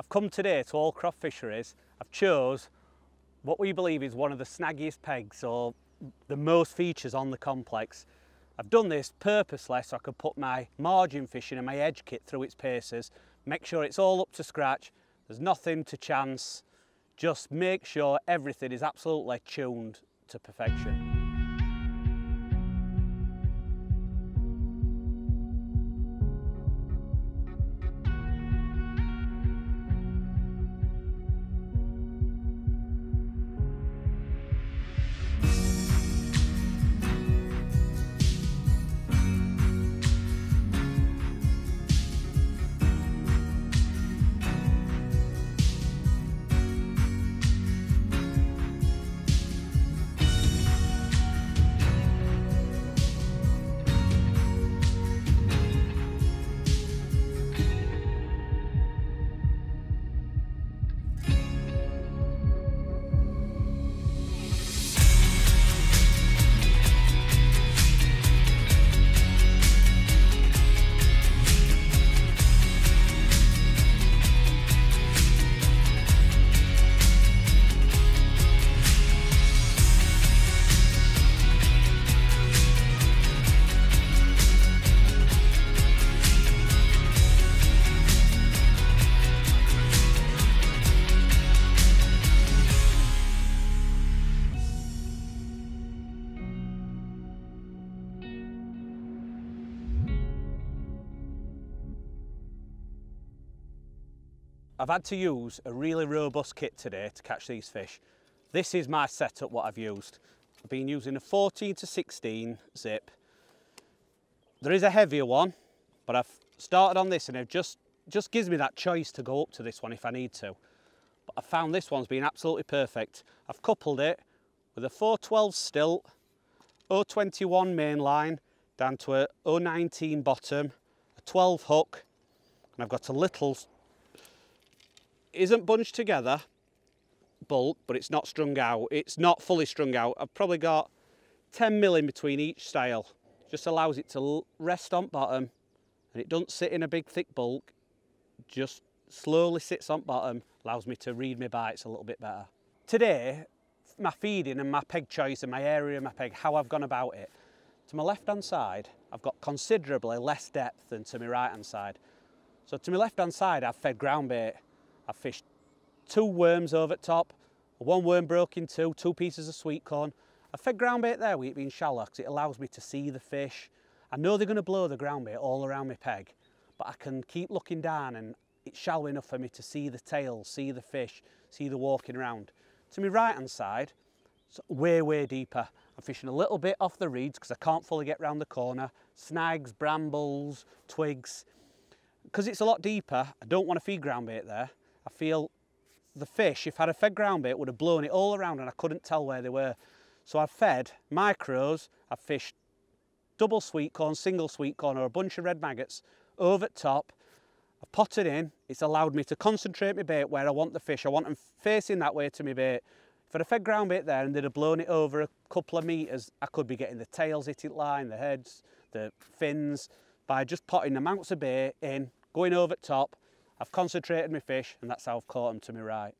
I've come today to Hallcroft Fisheries. I've chose what we believe is one of the snaggiest pegs or the most features on the complex. I've done this purposely so I could put my margin fishing and my edge kit through its paces, make sure it's all up to scratch, there's nothing to chance, just make sure everything is absolutely tuned to perfection. I've had to use a really robust kit today to catch these fish. This is my setup, what I've used. I've been using a 14 to 16 zip. There is a heavier one, but I've started on this and it just, just gives me that choice to go up to this one if I need to. But I found this one's been absolutely perfect. I've coupled it with a 412 stilt, 021 main line, down to a 019 bottom, a 12 hook, and I've got a little isn't bunched together, bulk, but it's not strung out. It's not fully strung out. I've probably got 10 mil in between each styl. Just allows it to rest on bottom and it doesn't sit in a big thick bulk. Just slowly sits on bottom, allows me to read my bites a little bit better. Today, my feeding and my peg choice and my area of my peg, how I've gone about it. To my left hand side, I've got considerably less depth than to my right hand side. So to my left hand side, I've fed ground bait I fished two worms over top, one worm broke in two, two pieces of sweet corn. I fed ground bait there with it being shallow because it allows me to see the fish. I know they're going to blow the ground bait all around my peg, but I can keep looking down and it's shallow enough for me to see the tails, see the fish, see the walking around. To my right hand side, it's way, way deeper. I'm fishing a little bit off the reeds because I can't fully get round the corner. Snags, brambles, twigs. Because it's a lot deeper, I don't want to feed ground bait there. I feel the fish, if I had a fed ground bait, would have blown it all around and I couldn't tell where they were. So I've fed micros, I've fished double sweet corn, single sweet corn or a bunch of red maggots over top. I've potted in, it's allowed me to concentrate my bait where I want the fish. I want them facing that way to my bait. If I'd have fed ground bait there and they'd have blown it over a couple of metres, I could be getting the tails hit it line, the heads, the fins, by just potting amounts of bait in, going over top, I've concentrated my fish and that's how I've caught them to my right.